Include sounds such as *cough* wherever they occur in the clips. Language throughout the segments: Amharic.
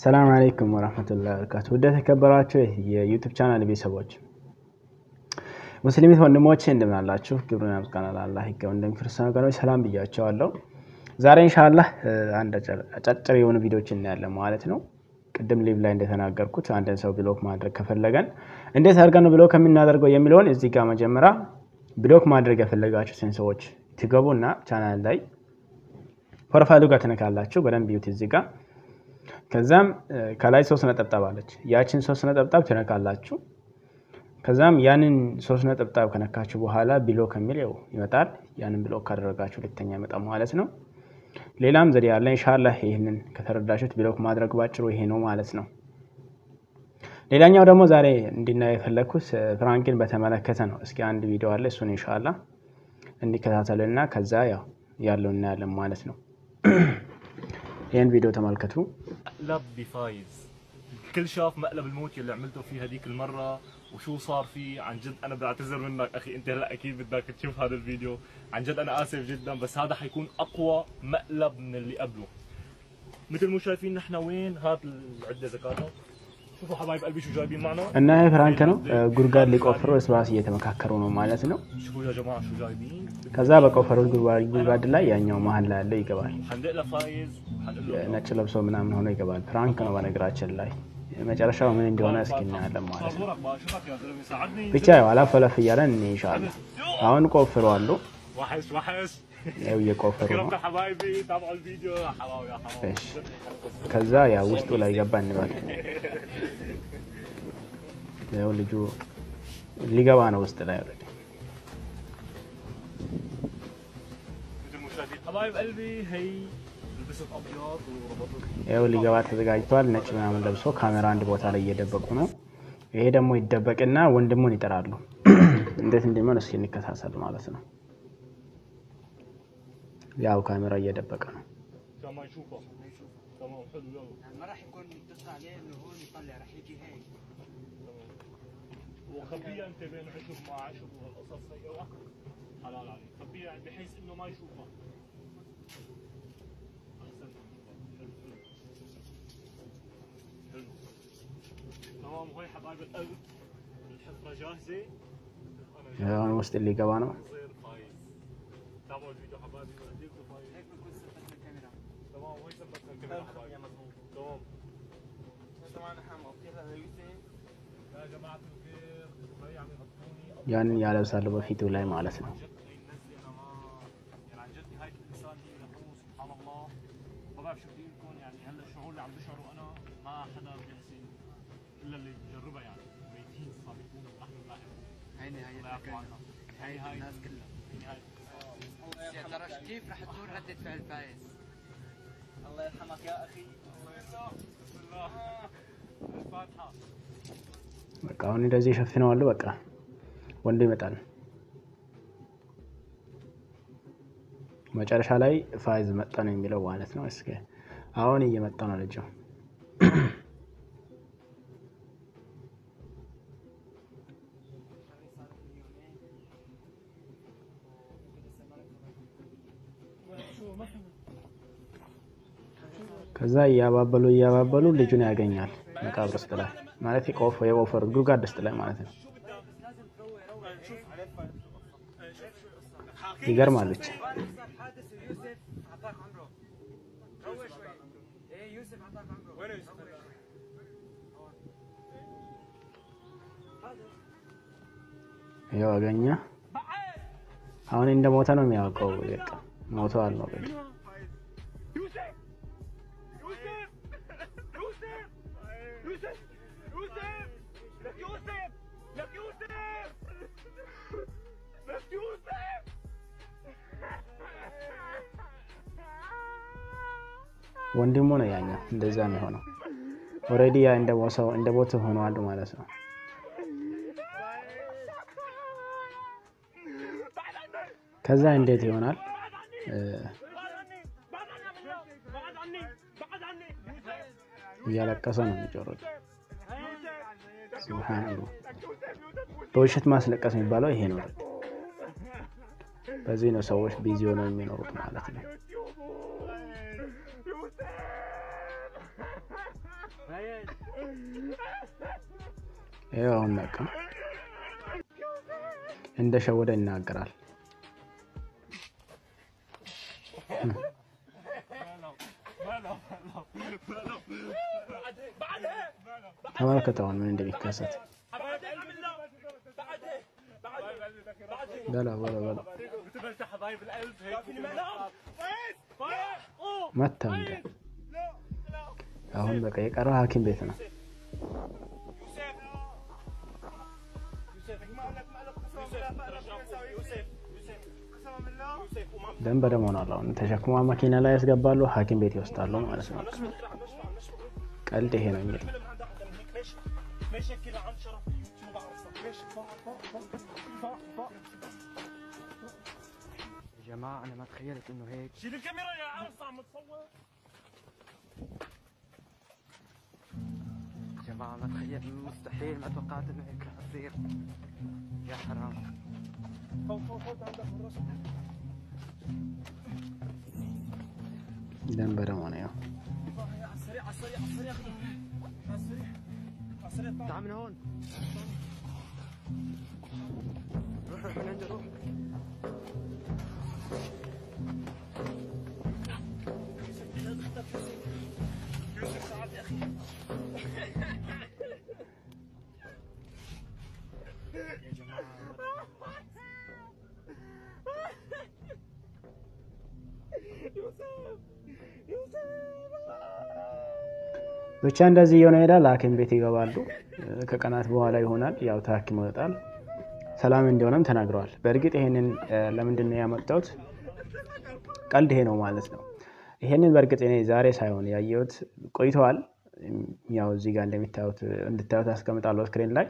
ሰላም አለይኩም ወራህመቱላሂ ወበረካቱ። ውድ የተከበራችሁ የ YouTube channel ቤተሰቦች ሙስሊም እት ወንድሞቼ እንደምን አላችሁ? ክብርና ምስጋና ለአላህ እንደም ክርስቲያን ወገኖች ሰላም ብያቸዋለሁ። ዛሬ ኢንሻአላህ አንድ አጫጭር የሆኑ ቪዲዮዎች እናያለን ማለት ነው። ቅድም live ላይ እንደተናገርኩት አንድን ሰው block ማድረግ ከፈለገን እንዴት አድርገን ነው block የምናደርገው የሚለውን እዚህ ጋር መጀመሪያ block ማድረግ የፈለጋችሁትን ሰዎች ትገቡና ቻናል ላይ profile ኡ ጋር ትነካላችሁ። በደንብ ዩት እዚህ ጋር ከዛም ከላይ ሶስት ነጠብጣብ አለች። ያችን ሶስት ነጠብጣብ ትነካላችሁ። ከዛም ያንን ሶስት ነጠብጣብ ከነካችሁ በኋላ block የሚል ይመጣል። ያንን block ካደረጋችሁ ሁለተኛ ይመጣል ማለት ነው። ሌላም ዘዴ ያለ ኢንሻላህ ይህንን ከተረዳችሁት block ማድረግ ባጭሩ ይሄ ነው ማለት ነው። ሌላኛው ደግሞ ዛሬ እንድናየው የፈለግኩት prank ን በተመለከተ ነው። እስኪ አንድ ቪዲዮ አለ እሱን ኢንሻላህ እንዲከታተልና ከዛ ያው ያለው እናያለን ማለት ነው። ይህን ቪዲዮ ተመልከቱ። مقلب بفايز الكل شاف مقلب الموت اللي عملته فيه هذيك المرة وشو صار فيه عن جد انا بعتذر منك اخي انت هلا اكيد بدك تشوف هذا الفيديو عن جد انا اسف جدا بس هذا حيكون اقوى مقلب من اللي قبله مثل ما شايفين نحن وين هات العده زكاتها እና ፍራንክ ነው ጉድጓድ ሊቆፍሩ እርስ በርስ እየተመካከሩ ነው ማለት ነው። ከዛ በቆፈሩት ጉድጓድ ላይ ያኛው መሀል ላይ ያለው ይገባል። ነጭ ለብሶ ምናምን ሆኖ ይገባል። ፍራንክ ነው በነገራችን ላይ መጨረሻው ምን እንደሆነ እስኪ እናያለን ማለት ነው። ብቻ ያው አላፈለፍ እያለን እንሻለን። አሁን ቆፍረዋሉ ያው እየቆፈሩ ነው። ከዛ ያ ውስጡ ላይ ገባ እንበል። ያው ልጁ ሊገባ ነው ውስጥ ላይ already ያው ሊገባ ተዘጋጅቷል። ነጭ ምናምን ለብሶ ካሜራ አንድ ቦታ ላይ እየደበቁ ነው። ይሄ ደግሞ ይደበቅና ወንድሙን ይጠራሉ። *clears throat* እንዴት እንደሚሆን እስኪ እንከታተል ማለት ነው። يطلع راح يجي هيك وخبيها انت بين عشب مع عشب وهالقصص هي واحد حلال عليك خبيها يعني بحيث انه ما يشوفها أحسنت. حلو، حلو. حلو. تمام وهي حبايب القلب الحفرة جاهزة أنا አሁን ውስጥ ሊገባ تتابعوا الفيديو حبايبي هيك بكون ثبتنا الكاميرا تمام وين ثبتنا الكاميرا حبايبي؟ تمام. طبعا نحن مقطعين هيوسي يا جماعة الخير شوي عم يغطوني يعني على سالبة في تولاي مع لسنا يعني عن جد نهاية الإنسان هي لحوم سبحان الله. ما بعرف شو بدي لكم يعني هلا الشعور اللي عم بشعره أنا ما حدا بيحسن إلا اللي بجربها يعني. ميتين صار يكونوا بأحلى الله عيني هاي هاي الناس كلها. هاي هاي نهايه يا ترى كيف راح تكون ردة فعل فايز الله يرحمك يا اخي الله يسلمك بسم الله الفاتحه በቃ አሁን እንደዚህ ሸፍነዋሉ። በቃ ወንዱ ይመጣል። መጨረሻ ላይ ፋይዝ መጣ ነው የሚለው ማለት ነው። እስኪ አሁን እየመጣ ነው ልጁ። ከዛ እያባበሉ እያባበሉ ልጁን ያገኛል መቃብር ውስጥ ላይ ማለት የቆፈሩ ጉድጓድ ውስጥ ላይ ማለት ነው። ይገርማለች። ያው አገኘ። አሁን እንደ ሞተ ነው የሚያውቀው። ሞተዋል ነው ወንድሙ ነው ያኛው። እንደዛ የሚሆነው ኦልሬዲ ያ እንደ ቦት ሆነዋል ማለት ነው። ከዛ እንዴት ይሆናል? እያለቀሰ ነው የሚጮሩት። በውሸት ማስለቀስ የሚባለው ይሄ ነው። በዚህ ነው ሰዎች ቢዚ ሆነው የሚኖሩት ማለት ነው። ይኸውን በቃ እንደሸወደ ይናገራል። ተመልክተውን ምን እንደሚከሰት መታ። አሁን በቃ የቀረ ሀኪም ቤት ነው። ደም በደም ሆኗል። አሁን ተሸክማ መኪና ላይ ያስገባሉ፣ ሐኪም ቤት ይወስዳሉ ማለት ነው። ቀልድ ይሄ ነው እንግዲህ ماشي كده عن شرف اليوتيوب عرصة ماشي فوق فوق فوق فوق فوق يا جماعة أنا ما تخيلت إنه هيك شيل الكاميرا يا عرصة عم تصور يا جماعة ما تخيلت مستحيل ما توقعت إنه هيك رح يصير يا حرام فوق فوق فوق عندك من راسك دنبرة مانيا السريع السريع السريع السريع السريع تعال من هون روح روح من عنده روح يا جماعة. ብቻ እንደዚህ እየሆነ ይሄዳል። ሐኪም ቤት ይገባሉ። ከቀናት በኋላ ይሆናል ያው ታክሞ ይወጣል። ሰላም እንዲሆነም ተናግረዋል። በእርግጥ ይሄንን ለምንድን ነው ያመጣሁት? ቀልድ ይሄ ነው ማለት ነው። ይሄንን በእርግጥ እኔ ዛሬ ሳይሆን ያየሁት ቆይተዋል። ያው እዚህ ጋር እንድታዩት አስቀምጣለሁ screen ላይ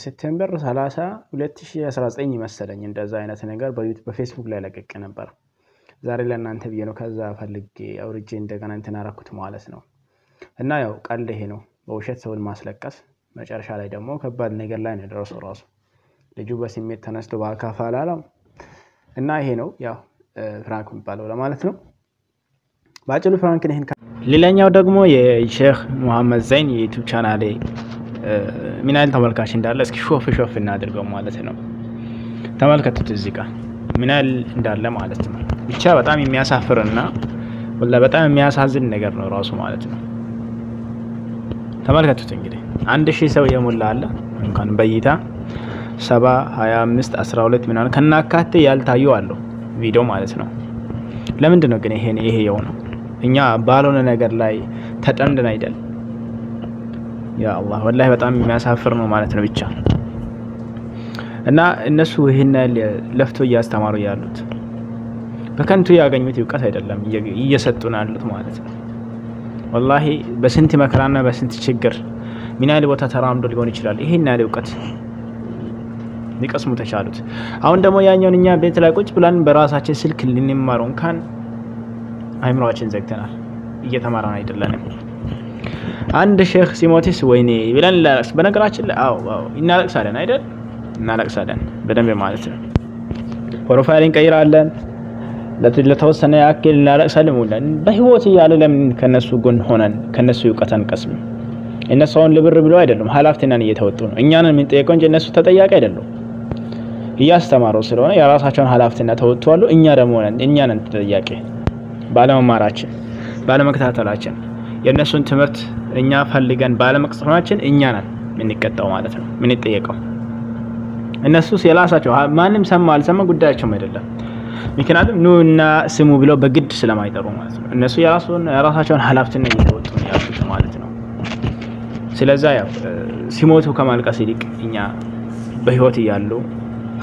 September 30 2019 መሰለኝ እንደዛ አይነት ነገር በፌስቡክ ላይ ለቀቅ ነበር። ዛሬ ለእናንተ ብዬ ነው ከዛ ፈልጌ አውርጄ እንደገና እንትን አደረኩት ማለት ነው። እና ያው ቀልድ ይሄ ነው፣ በውሸት ሰውን ማስለቀስ። መጨረሻ ላይ ደግሞ ከባድ ነገር ላይ ነው የደረሰው ራሱ ልጁ በስሜት ተነስቶ በአካፋ አላለም እና ይሄ ነው ያው prank የሚባለው ለማለት ነው። በአጭሩ prank ን ይህን ሌላኛው ደግሞ የሼክ ሙሐመድ ዘይን የ YouTube channel ኤ ምን ያህል ተመልካች እንዳለ እስኪ ሾፍ ሾፍ እናድርገው ማለት ነው። ተመልከቱት እዚህ ጋር ያህል እንዳለ ማለት ነው። ብቻ በጣም የሚያሳፍርና ወላ በጣም የሚያሳዝን ነገር ነው ራሱ ማለት ነው። ተመልከቱት እንግዲህ አንድ ሺህ ሰው የሞላ አለ እንኳን በእይታ ሰባ ሀያ አምስት አስራ ሁለት ምናምን ከናካቴ ያልታዩ አለው ቪዲዮ ማለት ነው። ለምንድን ነው ግን ይሄ ይሄ የሆነው? እኛ ባልሆነ ነገር ላይ ተጠምደን አይደል? ያ አላህ ወላሂ በጣም የሚያሳፍር ነው ማለት ነው። ብቻ እና እነሱ ይህን ያህል ለፍቶ እያስተማሩ ያሉት በከንቱ ያገኙት እውቀት አይደለም እየሰጡ ነው ያሉት ማለት ነው። ወላሂ በስንት መከራና በስንት ችግር ምን ያህል ቦታ ተራምዶ ሊሆን ይችላል ይሄን ያህል እውቀት ሊቀስሙ ተቻሉት። አሁን ደግሞ ያኛውን እኛ ቤት ላይ ቁጭ ብለን በራሳችን ስልክ ልንማረው እንኳን አይምሯችን ዘግተናል፣ እየተማራን አይደለንም። አንድ ሼክ ሲሞቲስ ወይኔ ብለን ላለቅስ። በነገራችን ላይ እናለቅሳለን አይደል? እናለቅሳለን በደንብ ማለት ነው። ፕሮፋይል እንቀይራለን፣ ለተወሰነ ያክል እናለቅሳለን። ሙለን በህይወት እያለ ለምን ከነሱ ጎን ሆነን ከነሱ እውቀት አንቀስም? እነሱ አሁን ልብር ብለው አይደሉም፣ ኃላፊነትን እየተወጡ ነው። እኛንን የምንጠየቀው እንጂ እነሱ ተጠያቂ አይደሉም። እያስተማሩ ስለሆነ የራሳቸውን ኃላፊነት ተወጥተዋል። እኛ ደግሞ ነን እኛ ነን ተጠያቂ ባለመማራችን፣ ባለመከታተላችን የእነሱን ትምህርት እኛ ፈልገን ባለመቅሰማችን እኛ ነን የምንቀጣው ማለት ነው የምንጠየቀው። እነሱስ የራሳቸው ማንም ሰማ አልሰማ ጉዳያቸውም አይደለም። ምክንያቱም ኑ እና ስሙ ብለው በግድ ስለማይጠሩ ማለት ነው። እነሱ የራሳቸውን ኃላፊነት እየተወጡ ነው ያሉት ማለት ነው። ስለዛ ያው ሲሞቱ ከማልቀስ ይልቅ እኛ በህይወት እያሉ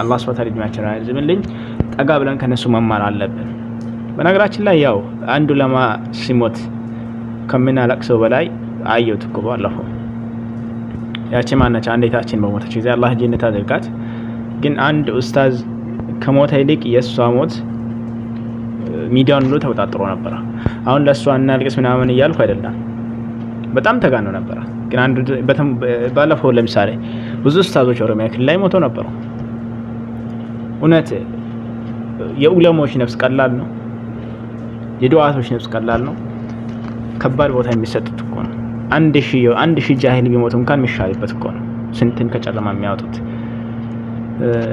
አላህ ስብሐ ወተዓላ ያርዝምልኝ ጠጋ ብለን ከነሱ መማር አለብን። በነገራችን ላይ ያው አንዱ ለማ ሲሞት ከምናለቅሰው በላይ አየሁት እኮ ባለፈው ያቺ ማነች አንዴታችን በሞተች ጊዜ አላህ ጀነት አድርጋት። ግን አንድ ኡስታዝ ከሞተ ይልቅ የእሷ ሞት ሚዲያውን ሁሉ ተወጣጥሮ ነበረ። አሁን ለእሷ እናልቅስ ምናምን እያልኩ አይደለም፣ በጣም ተጋነው ነበረ። ግን አንዱ ባለፈው ለምሳሌ ብዙ ኡስታዞች ኦሮሚያ ክልል ላይ ሞተው ነበሩ። እውነት የኡለሞች ነፍስ ቀላል ነው? የዱዓቶች ነፍስ ቀላል ነው? ከባድ ቦታ የሚሰጡት እኮ ነው። አንድ ሺህ አንድ ሺህ ጃሂል ቢሞት እንኳን የሚሻልበት እኮ ነው። ስንትን ከጨለማ የሚያወጡት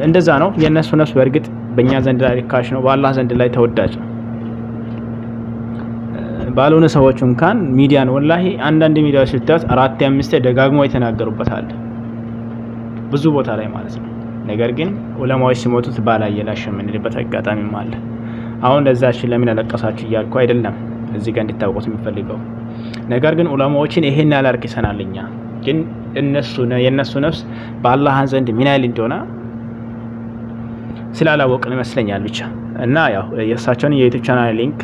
እንደዛ ነው። የእነሱ ነፍስ በእርግጥ በእኛ ዘንድ ላይ ርካሽ ነው፣ በአላህ ዘንድ ላይ ተወዳጅ ነው። ባልሆነ ሰዎች እንኳን ሚዲያን ወላሂ አንዳንድ ሚዲያዎች ስታዩት አራት አምስት ደጋግሞ የተናገሩበት አለ ብዙ ቦታ ላይ ማለት ነው። ነገር ግን ዑለማዎች ሲሞቱት ባላየ ላሽ የምንልበት አጋጣሚም አለ። አሁን ለዛችን ለምን አለቀሳችሁ እያልኩ አይደለም እዚህ ጋር እንዲታወቁት የሚፈልገው ነገር ግን ዑለማዎችን ይሄን ያህል አርክሰናል። እኛ ግን እነሱ የእነሱ ነፍስ በአላህ ዘንድ ምን ያህል እንደሆነ ስላላወቅን ይመስለኛል ብቻ እና ያው የእሳቸውን የ YouTube channel link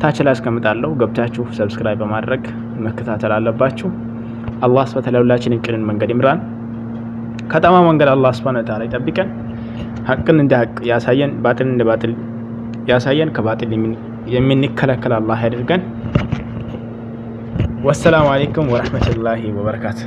ታች ላይ አስቀምጣለሁ። ገብታችሁ subscribe በማድረግ መከታተል አለባችሁ። አላህ ሱብሃነሁ ሁላችንን ቅንን መንገድ ይምራን። ከጠማ መንገድ አላህ ሱብሃነሁ ወተዓላ ይጠብቀን። ሀቅን እንደ ሀቅ ያሳየን፣ ባጥልን እንደ ባጥል ያሳየን። ከባጥል የምንከለከል አላህ ያድርገን። ወሰላሙ አለይኩም ወረሕመቱላሂ ወበረካቱ።